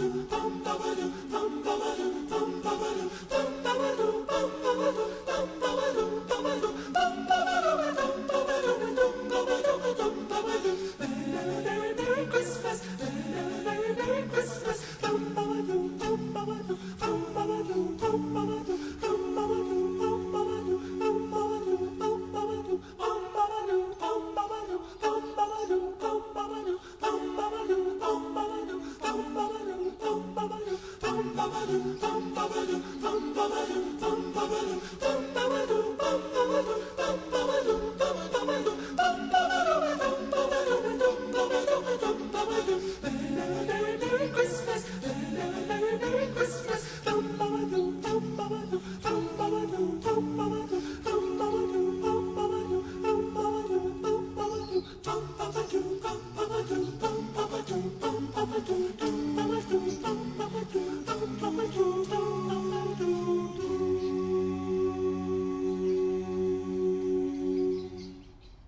Bum, bum, bum, bum, bum, bum, bum, do do do do do do